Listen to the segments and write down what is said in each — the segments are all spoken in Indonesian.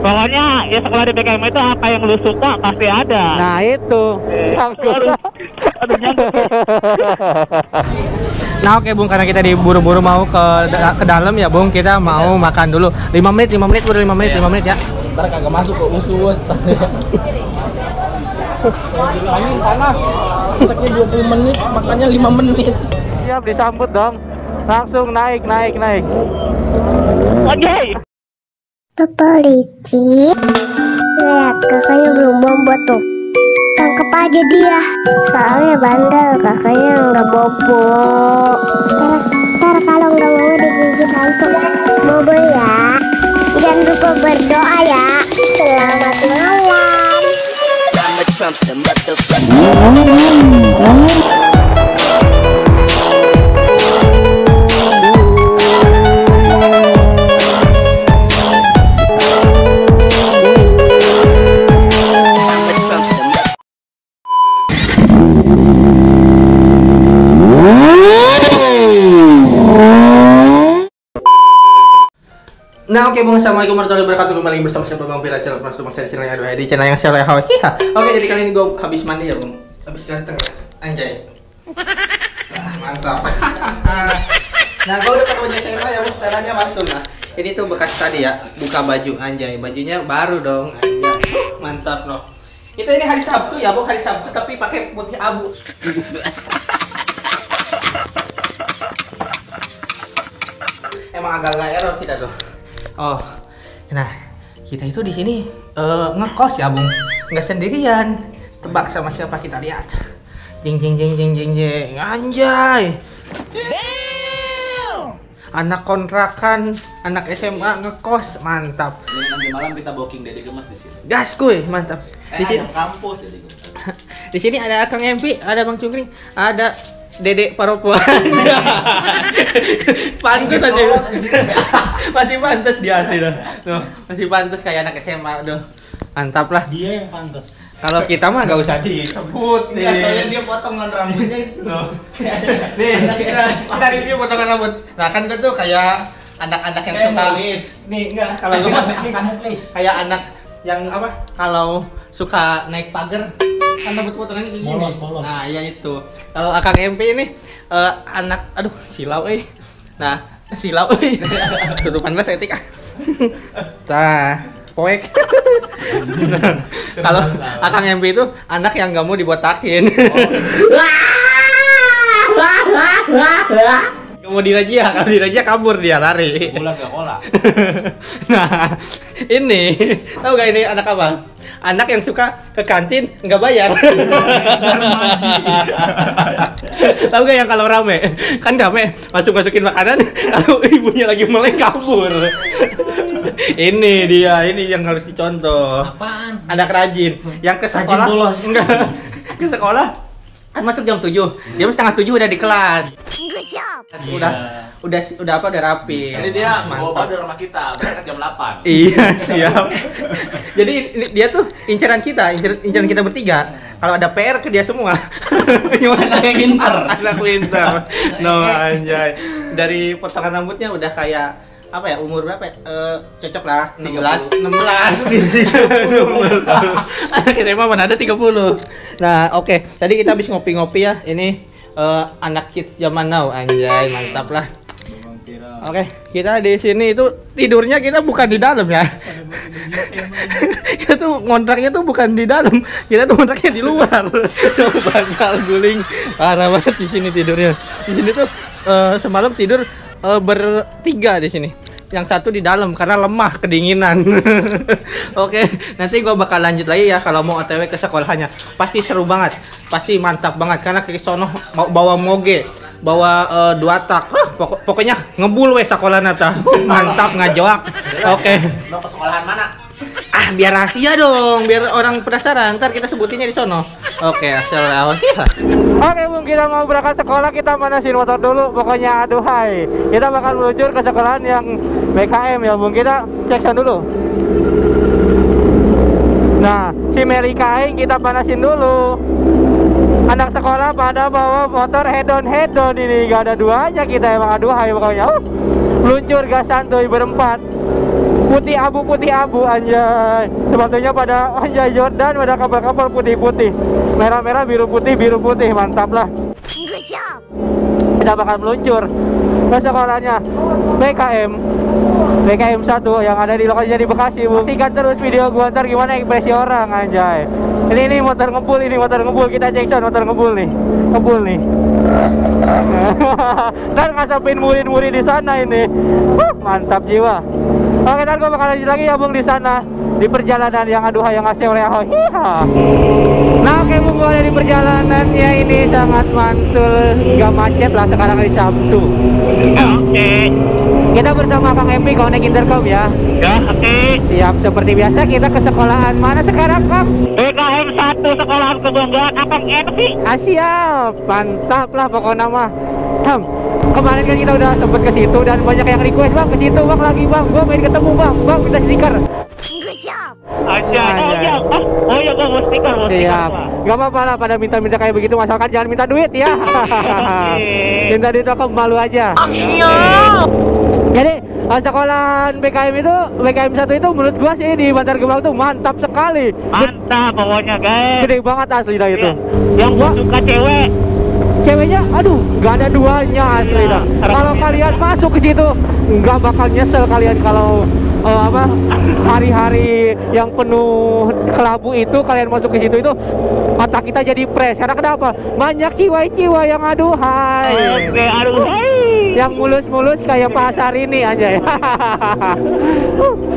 Pokoknya ya sekolah di BKM itu apa yang lu suka pasti ada. Nah itu. Eh, aduh, aduh. Nah oke Bung karena kita diburu-buru mau ke da- ke dalam ya Bung kita mau makan dulu 5 menit 5 menit baru 5 menit 5 menit ya Ntar kagak masuk kok musuh. Angin panas. Masaknya 20 menit, makannya 5 menit. siap disambut dong langsung naik naik naik Oke. Papa licik Lihat kakaknya belum bobo tuh. Tangkep aja dia. Soalnya bandel kakaknya nggak bobo Ntar, ntar kalau nggak mau digigit hantu Bobo ya. Jangan lupa berdoa ya. Selamat malam. I'm a Trumpster, motherfucker. Nah oke Bung. Assalamualaikum warahmatullahi wabarakatuh. Kembali bersama saya Bang Pira Channel Mas Bang saya channel yang aduh di channel yang saya Hiha. Oke jadi kali ini gue habis mandi ya Bung. Habis ganteng. Ya Anjay. Nah mantap. Nah gue udah pakai baju SMA ya Bung? Setelannya mantul nah Ini tuh bekas tadi ya Buka baju. Anjay Bajunya baru dong. Anjay. Mantap loh Kita ini hari Sabtu ya Bung. Hari Sabtu tapi pakai putih abu. Emang agak-agak error kita tuh Oh, nah kita itu di sini eh, ngekos ya bung, nggak sendirian. Tebak sama siapa kita lihat. Jeng jeng jeng jeng jeng jeng, anjay. Anak kontrakan, anak SMA ngekos, mantap. Nanti malam kita booking Dede Gemas di sini. Gas kuy, mantap. Di sini, kampus Dede Gemas. di sini ada Kang MP, ada Bang Cungkring, ada Dedek Paropo. pantes aja. masih pantas dia sih tuh. Tuh, masih pantas kayak anak SMA tuh. Mantap lah. Dia yang pantas. Kalau kita mah gak usah disebut. Enggak, soalnya dia potongan rambutnya itu. nih, kita, kita review potongan rambut. Nah, kan itu tuh kayak anak-anak yang suka nulis. Nih, enggak kalau lu Kamu please. kayak anak yang apa? Kalau suka naik pagar kan rambut potongannya kayak gini. Bolos, bolos. Nah, iya itu. Kalau Akang MP ini eh, anak aduh silau eh. Nah, silau eh. Tutupan lah etika. Nah, poek. Kalau Akang MP itu anak yang nggak mau dibotakin. Gak mau dirajia, kalau dirajia kabur dia lari. Bulan gak kola. nah, ini tahu gak ini anak apa? Anak yang suka ke kantin nggak bayar. tahu gak yang kalau rame? Kan rame, masuk masukin makanan, kalau ibunya lagi melek kabur. ini dia, ini yang harus dicontoh. Apaan? Anak rajin yang ke Rajin sekolah. bolos. Enggak. ke sekolah kan masuk jam 7 dia setengah tujuh udah di kelas udah udah udah apa udah rapi Jadi dia bawa mantap dari rumah kita, berangkat jam 8. Iya siap. Jadi ini- dia tuh inceran kita, inceran, inceran kita bertiga. Kalau ada PR ke dia semua. Gimana Anak pintar. Anak pintar. No anjay. Dari potongan rambutnya udah kayak apa ya umur berapa ya? Eh, cocok lah 16 16 anak SMA mana ada 30 nah oke. Tadi kita habis ngopi-ngopi ya. Ini eh, anak kids zaman now anjay mantap lah. Oke, kita di sini itu tidurnya kita bukan di dalam ya. tuh ngontraknya tuh bukan di dalam, kita tuh ngontraknya di luar. Tuh bakal guling. Parah banget di sini tidurnya. Di sini tuh eh, semalam tidur eh, bertiga di sini. Yang satu di dalam karena lemah kedinginan. Oke, nanti gua bakal lanjut lagi ya kalau mau OTW ke sekolahnya. Pasti seru banget, pasti mantap banget karena ke sono mau bawa moge bawa eh, dua tak Hah, pokok- pokoknya ngebul wes sekolah nata mantap ngajoak oke Lo ke sekolahan mana? ah biar rahasia dong biar orang penasaran ntar kita sebutinnya di sono oke assalamualaikum oke bung kita mau berangkat sekolah. Kita manasin motor dulu. Pokoknya aduhai kita bakal meluncur ke sekolahan yang BKM ya bung. Kita cek sound dulu. Nah si Mary Kain kita panasin dulu. Anak sekolah pada bawa motor head on head on ini. Gak ada duanya kita emang. Aduhai pokoknya. Uh, luncur gas santuy berempat. Putih abu putih abu anjay. Sepatunya pada anjay Jordan pada kapal-kapal putih-putih merah-merah biru putih biru putih mantap lah. Kita bakal meluncur. Ke sekolahnya BKM BKM 1 yang ada di lokasinya di Bekasi bu. Saksikan terus video gua ntar gimana ekspresi orang anjay. Ini ini motor ngebul ini motor ngebul kita sound motor ngebul nih. Ngebul nih. Ntar ngasapin murid-murid di sana ini. Mantap jiwa oke ntar gua bakal lanjut lagi ya bung di sana di perjalanan yang aduhai yang ngasih oleh ahoy. Nah oke bung ada di perjalanannya ini sangat mantul Gak macet lah sekarang hari Sabtu Oke. Kita bersama Kang kalau naik intercom ya Ya, oke. Siap seperti biasa kita ke sekolahan mana sekarang Kang? BKM 1 sekolahan kebanggaan Akang Envi. Ah siap, mantap lah pokoknya mah Tam, kemarin kan kita udah sempet ke situ dan banyak yang request bang ke situ bang lagi bang, gua pengen ketemu bang, bang minta stiker. Aja. Oh iya, oh, oh iya gua mau stiker, mau stiker. Siap, Pak. gak apa-apa lah pada minta-minta kayak begitu asalkan jangan minta duit ya. minta duit aku malu aja. Jadi eh, sekolahan BKM itu BKM 1 itu menurut gua sih di Bantar Gebang tuh mantap sekali. Mantap pokoknya, guys. Gede banget asli dah itu. Ya, Yang gua suka cewek. Ceweknya, aduh, nggak ada duanya asli Iya, dah. harus Kalau kalian masuk ke situ, nggak bakal nyesel kalian kalau eh, apa hari-hari yang penuh kelabu itu kalian masuk ke situ itu mata kita jadi fresh. Karena kenapa? Banyak ciwa-ciwa yang aduhai. Oke, aduh. hai. yang mulus-mulus kayak pasar ini aja ya.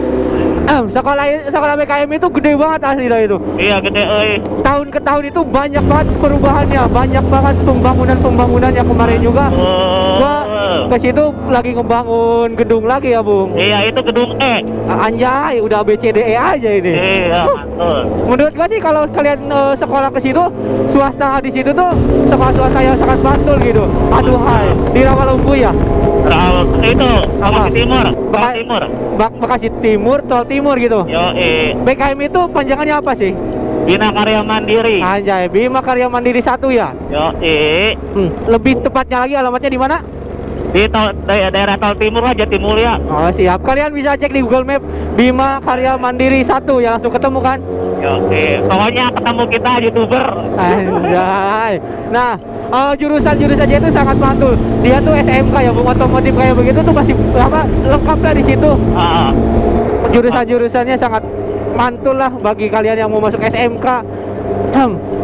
Em, sekolah sekolah BKM itu gede banget asli dah itu. Iya, gede euy. Tahun ke tahun itu banyak banget perubahannya, banyak banget pembangunan-pembangunan yang kemarin juga. Oh. Gua ke situ lagi ngebangun gedung lagi ya, Bung. Iya, itu gedung E. Anjay, udah BCDE aja ini. Iya, mantul. Menurut gua sih kalau kalian eh, sekolah ke situ, swasta di situ tuh sekolah swasta yang sangat mantul gitu. Aduhai, di Rawalumbu ya. Itu, Apa? Bekasi Timur. Beka- Bekasi Timur. Bak Bekasi Timur, Tol Timur gitu. Yo, eh. BKM itu panjangannya apa sih? Bina Karya Mandiri. Anjay, Bima Karya Mandiri satu ya. Yo, eh. Hmm, Lebih tepatnya lagi alamatnya di mana? Di tol, daerah, daerah Tol Timur lah, Jatimulya. Oh siap, kalian bisa cek di Google Map Bima Karya Mandiri satu ya langsung ketemu kan? Yo, eh. Pokoknya ketemu kita youtuber. Anjay. Nah, eh, jurusan-jurusannya itu sangat mantul. Dia tuh SMK ya, bung otomotif kayak begitu tuh masih apa lengkap lah di situ. Ah, Jurusan-jurusannya sangat mantul lah bagi kalian yang mau masuk SMK.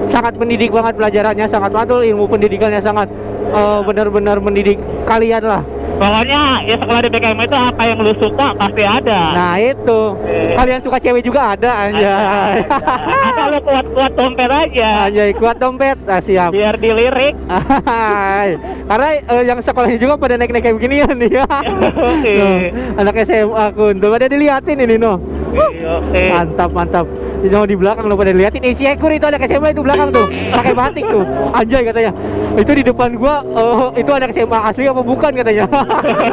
Sangat mendidik banget pelajarannya, sangat mantul ilmu pendidikannya sangat eh, benar-benar mendidik kalian lah. Pokoknya ya sekolah di BKM itu apa yang lu suka pasti ada. Nah itu, Eh. kalian suka cewek juga ada anjay. Ada lu kuat-kuat dompet aja. Anjay kuat dompet, nah, siap. Biar dilirik. Karena eh, yang sekolahnya juga pada naik-naik kayak beginian nih ya. Oke. Tuh, anak SMA kun, tuh pada diliatin ini no. Oke. Mantap mantap. Ini di belakang lo pada diliatin. Isi ekor itu anak SMA itu belakang tuh, pakai batik tuh. Anjay katanya. Itu di depan gua, eh, itu anak SMA asli apa bukan katanya.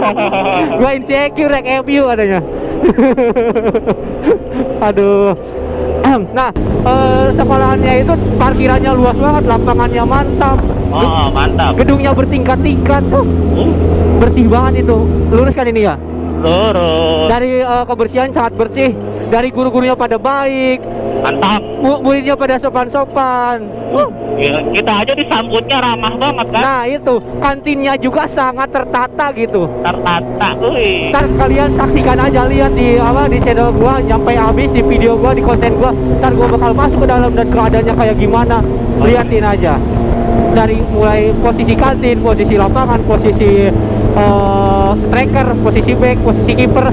gua insecure naik MU katanya. Aduh. Nah, eh, sekolahannya itu parkirannya luas banget, lapangannya mantap. Oh, mantap. Gedungnya bertingkat-tingkat tuh. Uh, Bersih banget itu. Lurus kan ini ya? lurus. Dari eh, kebersihan sangat bersih. Dari guru-gurunya pada baik. Mantap. mu- Muridnya pada sopan-sopan. Uh, ya, kita aja disambutnya ramah banget kan. Nah itu kantinnya juga sangat tertata gitu. Tertata. Wih. Ntar kalian saksikan aja lihat di apa di channel gua sampai habis di video gua di konten gua. Ntar gua bakal masuk ke dalam dan keadaannya kayak gimana. Liatin aja. Dari mulai posisi kantin, posisi lapangan, posisi eh, striker, posisi back, posisi kiper.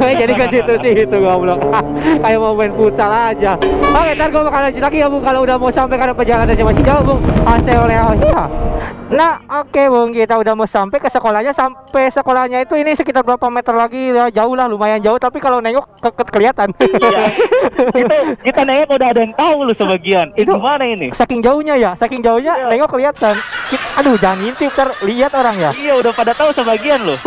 Jadi ke situ sih itu goblok. Kayak mau main futsal aja. Oke, ntar gua bakal lanjut lagi ya, Bung. Kalau udah mau sampai karena perjalanannya masih jauh, Bung. Asal oleh iya. Nah, oke, Bung. Kita udah mau sampai ke sekolahnya. Sampai sekolahnya itu ini sekitar berapa meter lagi? Ya, jauh lah, lumayan jauh. Tapi kalau nengok ke, ke- kelihatan. Iya. itu kita nengok udah ada yang tahu lu sebagian. Itu- gimana ini? saking jauhnya ya, saking jauhnya Iya. nengok kelihatan. Kita- aduh, jangan ngintip, ntar lihat orang ya. Iya, udah pada tahu sebagian loh.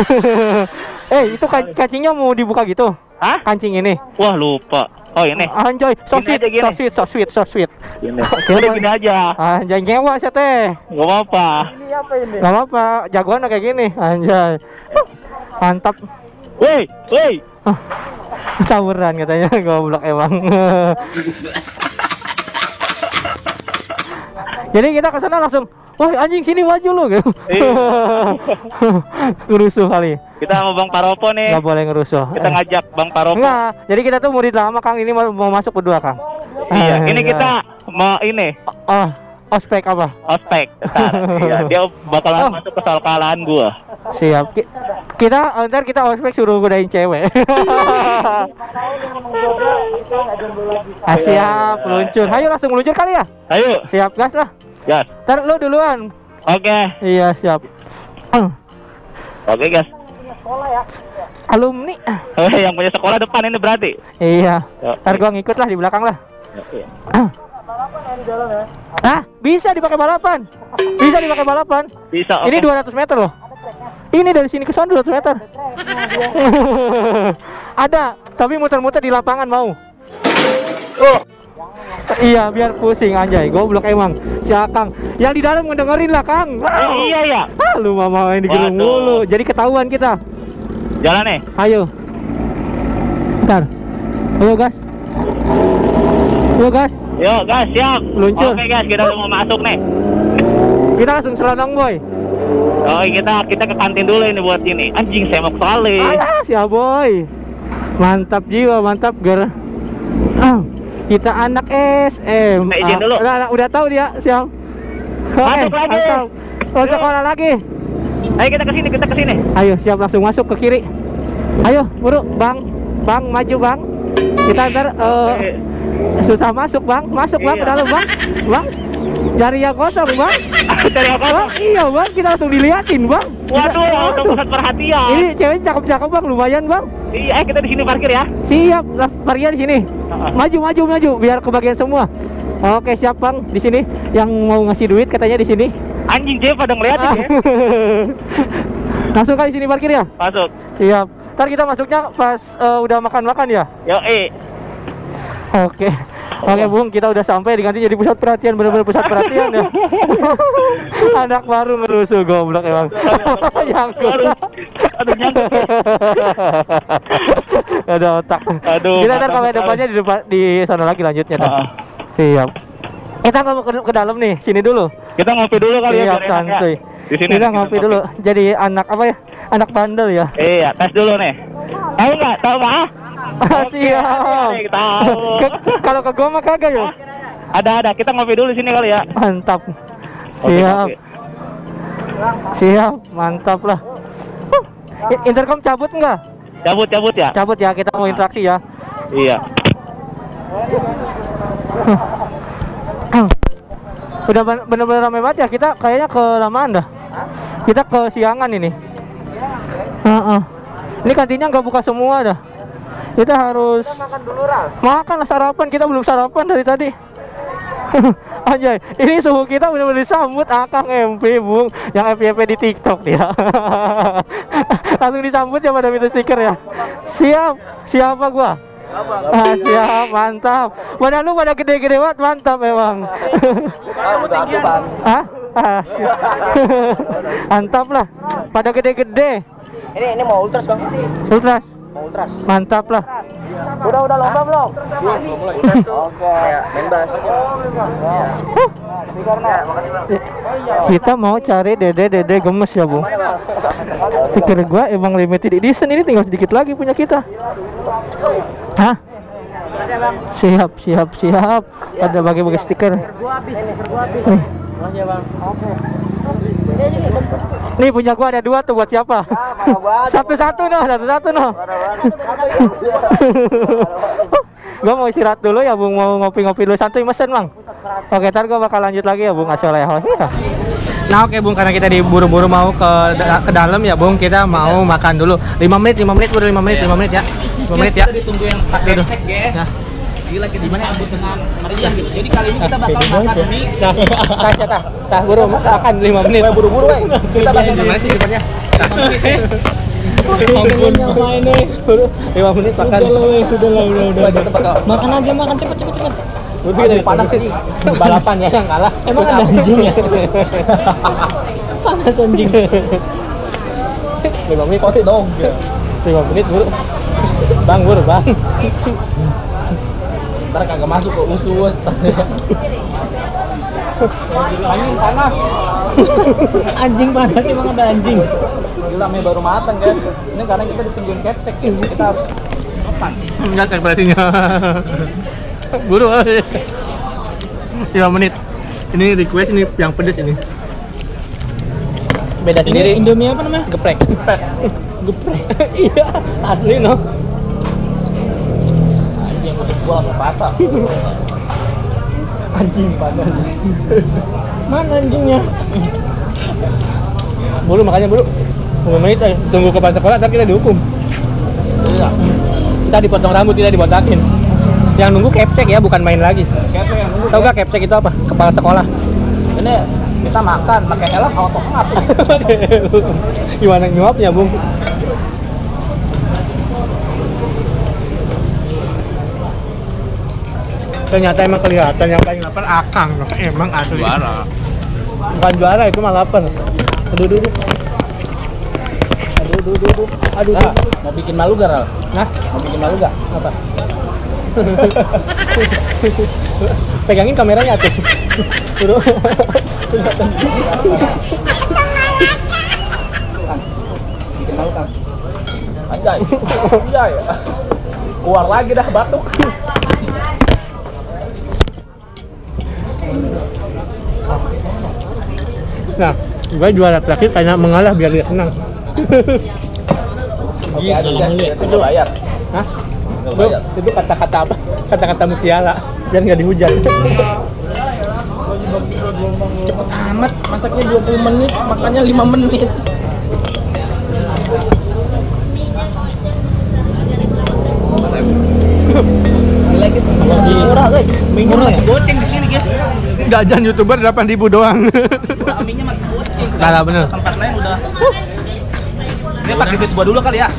eh, itu kan- kancingnya mau dibuka gitu. Hah? Kancing ini. Wah, lupa. Oh, ini. Anjoy, so Gini sweet, aja, gini. so sweet, so sweet, so sweet. Gini. Oke, Udah gini aja. Anjay ngewa saya teh. Gak apa-apa. Gak apa-apa, jagoan kayak gini. Anjay. Mantap. Woi, woi. Tawuran katanya goblok emang. Jadi kita ke sana langsung, wah anjing sini maju lu gitu. Iya. ngerusuh kali. Kita sama Bang Paropo nih. Nggak boleh ngerusuh. Kita Eh, ngajak Bang Paropo. Enggak. Jadi kita tuh murid lama Kang ini mau, mau masuk berdua Kang. Iya, Eh, ini iya. kita mau ini Oh, ospek apa? ospek. Iya, dia bakalan Oh. masuk ke sekolahan gua. Siap. Ki- kita oh, ntar kita ospek suruh godain cewek. ah, siap, luncur. Ayo langsung luncur kali ya. Ayo, Siap, gas lah. Gas. Ntar lu duluan. Oke. Iya, siap. Oke, guys. Alumni. Oh, yang punya sekolah depan ini berarti. Iya. Ya. Ntar gua ngikut lah di belakang lah. Oke. Ah, bisa dipakai balapan. Bisa dipakai balapan. Bisa. Ini oke. 200 meter loh. Ini dari sini ke sana 200 meter. Ada, tapi muter-muter di lapangan mau. Oh. Iya, biar pusing anjay. Goblok emang. Si Akang. Yang di dalam ngedengerin lah, Kang. Eh, iya ya. Ah, lu mama main di Waduh. mulu. Jadi ketahuan kita. Jalan nih. Ayo. Ntar. Ayo, gas. Ayo, gas. Yuk, gas, siap. Luncur. Oke, guys, kita mau masuk nih. Kita langsung selanang, boy. Oh, kita kita ke kantin dulu ini buat ini. Anjing semok sekali. Alah, si Aboy. Mantap jiwa, mantap ger. Kita anak SM. Minta izin Ah, dulu. Udah, udah tahu dia, siap. Masuk lagi. mantap. Oh, sekolah lagi. Ayo kita ke sini, kita ke sini. Ayo, siap langsung masuk ke kiri. Ayo, buru, Bang. Bang, maju, Bang. Kita ntar eh, Eh, susah masuk, Bang. Masuk, Bang, ke Iya. dalam, Bang. Bang. Cari yang kosong, Bang. Cari apa? Bang, iya, Bang. Kita langsung diliatin, Bang. Waduh, udah pusat perhatian. Ini cewek cakep-cakep, Bang. Lumayan, Bang. Iya, eh, kita di sini parkir ya. Siap, parkir di sini. Maju, maju, maju, biar kebagian semua. Oke, siap bang. Di sini yang mau ngasih duit katanya di sini. Anjing dia pada ngeliatin ya. Langsung kali sini parkir ya. Masuk. Siap. Ntar kita masuknya pas eh, udah makan-makan ya. Yo, eh. Oke. Oke, Bung, kita udah sampai diganti jadi pusat perhatian, benar-benar pusat perhatian ya. Anak baru ngerusuh goblok emang. Nyangkut. Aduh, aduh, nyangkut. Ada otak. Aduh, Kita ntar sekali. depannya di depan di sana lagi lanjutnya dah. Ah. Siap. Kita mau ke, ke dalam nih, sini dulu. Kita ngopi dulu kali ya. Siap, biar enak ya. santuy. Di sini Kita ngopi dulu. Jadi anak apa ya? Anak bandel ya. Iya, tes dulu nih. Tahu nggak? Tahu nggak? Ah? Siap. Ke- Kalau ke gua mah kagak ya. Ada ada. Kita ngopi dulu di sini kali ya. Mantap. Siap. oke. Siap, mantap lah. Huh. Intercom cabut nggak? Cabut cabut ya. Cabut ya, kita mau interaksi ya. Iya. Udah ben- bener-bener ramai banget ya. Kita kayaknya kelamaan dah. Kita kesiangan ini. Heeh. Ini kantinnya nggak buka semua dah. Kita harus makan dulu Makan lah sarapan. Kita belum sarapan dari tadi. Anjay, ini suhu kita benar-benar disambut Akang MP, Bung. Yang FYP di TikTok dia. Langsung disambut ya pada minta stiker ya. Siap. Siapa gua? Ah, siap, mantap. Badan lu pada gede-gede banget, mantap memang. Hah? Ah, siap. mantap lah. Pada gede-gede. Ini ini mau ultras bang. Ultras. Mantap lah. Udah udah lomba belum? Oke. Main bass. Kita mau cari dede-dede gemes ya, Bung. Stiker gua emang limited edition ini tinggal sedikit lagi punya kita. Hah? Siap, siap, siap. Ada bagi-bagi stiker. Nih. Nih punya gua ada dua tuh buat siapa? Satu-satu noh, satu-satu noh. gua mau istirahat dulu ya Bung, mau ngopi-ngopi dulu santuy mesen Bang. Oke, ntar gua bakal lanjut lagi ya Bung Asoleho. Iya. Nah oke Bung karena kita diburu-buru mau ke ke dalam ya Bung kita mau makan dulu 5 menit 5 menit udah 5 menit 5 menit ya 5 menit ya Ditunggu yang pakai Aduh. Gila kita mana ambut dengan meriah gitu. Jadi kali ini kita bakal makan mie. Tah, tah, tah, tah, buru makan 5 menit. Buru-buru, weh. Kita bakal gimana sih depannya? Ampun, main nih. 5 menit makan. Udah lah, udah lah, udah, udah. Makan aja makan cepet cepet cepet. Lebih dari panas tadi. Balapan ya yang kalah. Emang ada anjing ya? panas anjing. 5 menit pasti dong. lima menit buru bang buru bang Ntar kagak masuk ke usus. Anjing panas. anjing panas emang ada anjing Gila mie baru matang guys. Ini karena kita ditungguin capsek ya. Kita harus makan. Enggak ekspresinya. Buru. Lima menit. Ini request ini yang pedes ini. Beda sendiri. Indomie apa namanya? Geprek. Geprek. Geprek. iya, asli no. Gua langsung pasar. Anjing panas. Mana anjingnya? Buru makanya buru. 5 menit aja. Tunggu ke sekolah ntar kita dihukum. Iya. Kita dipotong rambut, kita dibotakin. Yang nunggu capcek ya, bukan main lagi. Yang nunggu. Tahu gak capcek itu apa? Kepala sekolah. Ini kita makan pakai helm auto ngap. Gimana nyuapnya, Bung? Ternyata emang kelihatan yang paling lapar akang loh. Emang asli. Juara. Bukan juara itu malah lapar. Aduh, aduh, aduh. Aduh, aduh, aduh, aduh. Aduh, Nah, aduh. mau bikin malu gak, Ral? Nah, Mau bikin malu gak? apa? Pegangin kameranya tuh. Buru. Bikin malu kan? Anjay. Anjay. Keluar lagi dah batuk. Nah, gue juara terakhir karena mengalah biar dia senang. Oke. Itu bayar. Hah? Itu, bayar. itu kata-kata apa? Kata-kata mutiara biar nggak dihujat. Cepet amat, masaknya 20 menit, makannya 5 menit. Lagi murah guys. Minyak Murah ya? goceng di sini guys. Gajan youtuber 8000 doang. Aminya masih goceng. Nah, lah, bener. Tempat lain udah. Ini pakai duit gua dulu kali ya.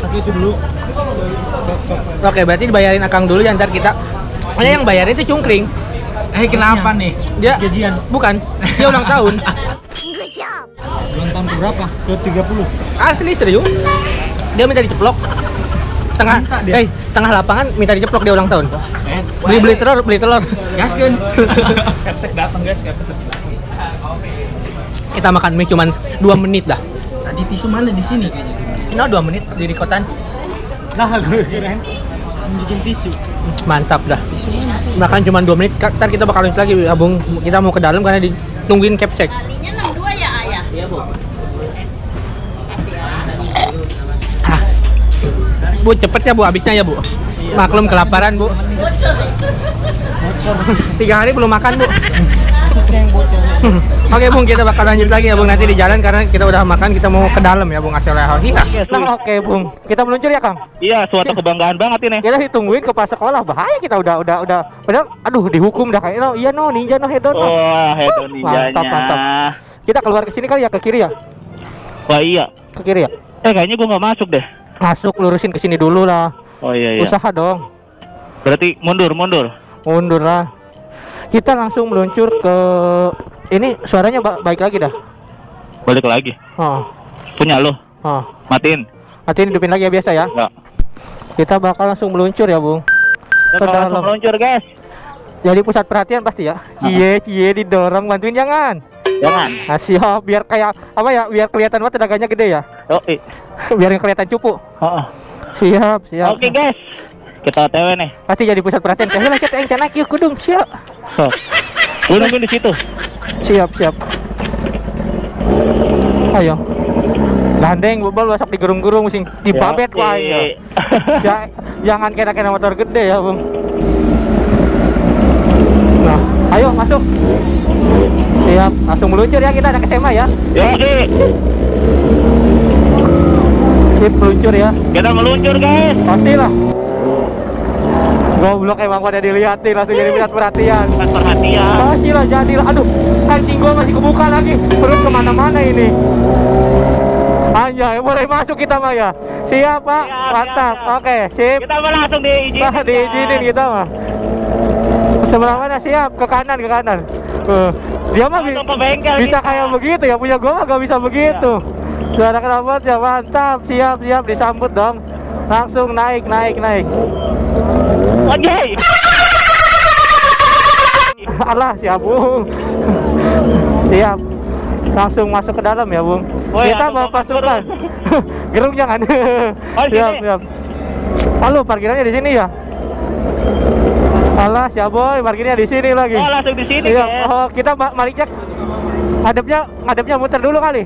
Tapi itu dulu. Oke, berarti dibayarin akang dulu ya ntar kita. Pokoknya yang bayarin itu cungkring. Eh, kenapa nih? Dia Gajian. bukan. Dia ulang tahun. Ulang tahun berapa? Ke 30. Asli serius. Dia minta diceplok. Tengah eh tengah lapangan minta diceplok dia ulang tahun. Beli beli telur, beli telur. Gaskeun. Capsek datang guys, capsek. Kita makan mie cuman 2 menit dah. Tadi tisu mana di sini kayaknya? Ini 2 menit di Rikotan. Nah, gue kirain nunjukin tisu. Mantap dah. Makan cuma 2 menit. Ntar kita bakal lanjut lagi ya, Bung. Kita mau ke dalam karena ditungguin capcek. Tadinya 62 ya ayah? Iya, Bu. Bu, cepet ya Bu habisnya ya Bu. Maklum kelaparan Bu. Tiga hari belum makan Bu. Oke Bung, kita bakal lanjut lagi ya Bung nanti di jalan karena kita udah makan, kita mau ke dalam ya Bung Asal Iya. Nah, oke Bung, kita meluncur ya Kang. Iya, suatu kebanggaan banget ini. Kita ditungguin ke pas sekolah, bahaya kita udah udah udah. Padahal, aduh dihukum dah kayak no, iya no ninja no hedon. no. Wah, hedon ninjanya. Mantap, mantap. Kita keluar ke sini kali ya ke kiri ya, Wah, iya. ke kiri ya. Eh, kayaknya gua nggak masuk deh. Masuk lurusin ke sini dulu lah. Oh iya iya. Usaha dong, Berarti mundur, mundur. mundur lah. Kita langsung meluncur ke ini suaranya ba- baik lagi dah. Balik lagi. Oh, Punya lo. oh. Matiin. Nanti hidupin lagi ya biasa ya. Enggak. Kita bakal langsung meluncur ya, Bung. Kita langsung meluncur, guys. Jadi pusat perhatian pasti ya. Cie, cie didorong, bantuin jangan. Jangan. Ah, siap, biar kayak apa ya? Biar kelihatan banget tenaganya gede ya. I. biar kelihatan cupu. Oh, Siap, siap. Oke, guys. Kita OTW nih. Pasti jadi pusat perhatian. Kayak lah, cet, yang naik yuk kudung. Siap. So. Gue nungguin di situ. Siap, siap. Ayo. Gandeng, bobol, wasak di gerung-gerung, sing di babet Oke. wah iya. ya, jangan kena-kena motor gede ya, Bung. Nah, ayo masuk. Siap, langsung meluncur ya kita anak SMA ya. Yoi. Sip, meluncur ya. Kita meluncur, guys. Pastilah. Goblok emang pada dilihatin langsung jadi pusat perhatian. Bukan perhatian. Pastilah jadilah. Aduh, kancing gua masih kebuka lagi. Perut ke mana-mana ini. Anjay, boleh masuk kita mah ya. Siap pak, Siap, mantap. siap. Oke, sip. Kita mau langsung diizinin. Nah, diizinin kita mah. Sebelah mana siap? Ke kanan, ke kanan. Tuh. Dia mah bi- bengkel bisa kita. kayak begitu ya. Punya gua mah gak bisa begitu. Suara knalpot ya mantap. Siap siap disambut dong. Langsung naik naik naik. Oke. Alah siap bung. siap. Langsung masuk ke dalam ya bung. Woi, Kita bawa pasukan. Gerung jangan. Oh, siap siap. Halo parkirannya di sini ya. Alah siap boy parkirnya di sini lagi. Oh, langsung di sini, Iya, Ken. oh, kita ma- mari cek. Hadapnya, hadapnya muter dulu kali.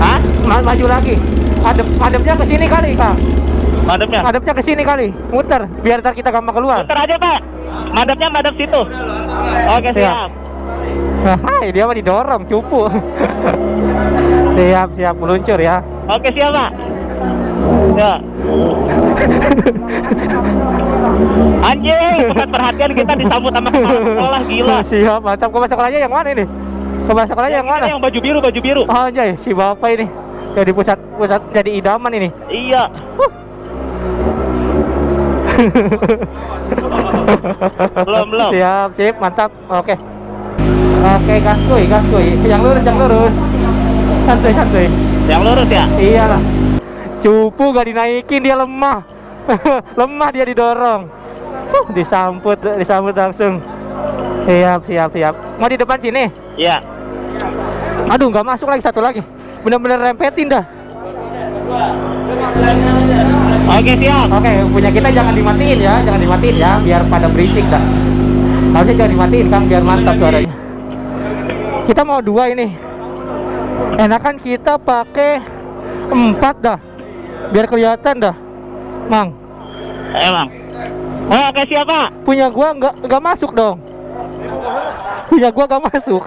Hah? Ma- maju lagi. Hadap, hadapnya ke sini kali, Kak. Madepnya. Hadapnya ke sini kali. Muter, biar ntar kita gampang keluar. Putar aja, Pak. Madepnya madep situ. Oke, Siap. siap. Nah, hai, dia mah didorong, cupu. siap, siap meluncur ya. Oke, siap, Pak. Ya. Anjing, bukan perhatian kita disambut sama kepala sekolah gila. siap, mantap. Kepala sekolahnya yang mana ini? Kepala sekolahnya yang mana? Yang baju biru, baju biru. Oh, anjay, si bapak ini. Jadi pusat pusat jadi idaman ini. Iya. belum, belum. Siap, sip, mantap. Oke. Oke, gaskuy, gaskuy. Yang lurus, yang lurus. Santuy, santuy. Yang lurus ya? Iyalah. Cupu gak dinaikin dia lemah. lemah dia didorong. Uh, disambut, disambut langsung. Siap, siap, siap. Mau di depan sini? Iya. Aduh, nggak masuk lagi satu lagi. Bener-bener rempetin dah. Oke, siap. Oke, punya kita jangan dimatiin ya, jangan dimatiin ya, biar pada berisik dah. Harusnya jangan dimatiin Kang, biar mantap suaranya. Kita mau dua ini. Enakan kita pakai empat dah, biar kelihatan dah, Mang. Emang. Oh, oke, siap, Pak. Punya gua nggak nggak masuk dong. Punya gua nggak masuk.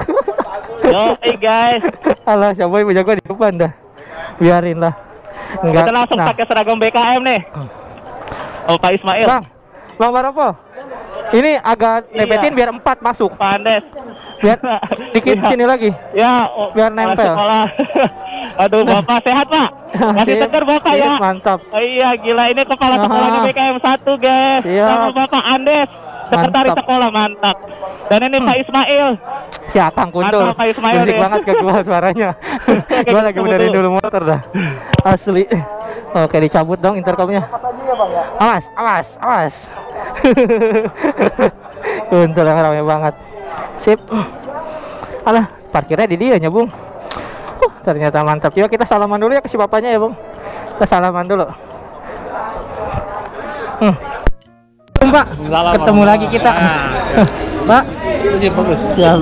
Yo, hey guys. Alah, siapa yang punya gua di depan dah. Biarin lah. Enggak. Kita langsung nah. pakai seragam BKM nih. Oh, Pak Ismail. Bang, Bang Baropo. Ini agak Iya. nepetin biar empat masuk. Pak Andes. Biar dikit Iya. sini lagi. Ya, oh, Biar nempel. sekolah. Aduh, Bapak sehat, Pak. Masih Sip, segar Bapak sip, ya. Mantap. Oh, iya, gila ini kepala Aha. sekolahnya BKM 1, guys. Siap. Sama Bapak Andes, sekretaris Mantap. sekolah mantap. Dan ini Pak Ismail. Si Akang kuntul. Mantap, Pak Ismail Berisik banget ke gua suaranya. gua lagi benerin dulu motor dah. Asli. Oke, dicabut dong intercomnya. Awas, awas, awas. kuntul yang ramai banget. Sip. Alah, parkirnya di dia Bung. Ternyata mantap. Coba kita salaman dulu ya ke si bapaknya ya, Bung. Kita salaman dulu. Hmm. Pak, ketemu lagi kita. Pak, Siap.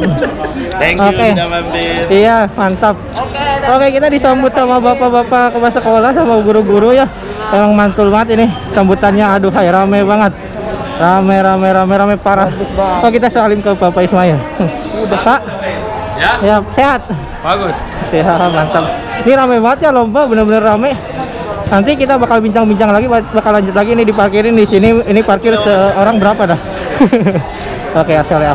Thank you Oke. sudah Iya, mantap. Oke, kita disambut sama bapak-bapak kepala sekolah sama guru-guru ya. Emang mantul banget ini sambutannya. Aduh, hai rame banget. Rame, rame, rame, rame parah. Oh, kita salim ke Bapak Ismail. Udah, Pak. Ya, Ya, sehat. bagus. Sehat, mantap. Ini rame banget ya lomba, bener-bener rame. Nanti kita bakal bincang-bincang lagi, bakal lanjut lagi ini diparkirin di sini. Ini parkir seorang berapa dah? Oke, asal ya.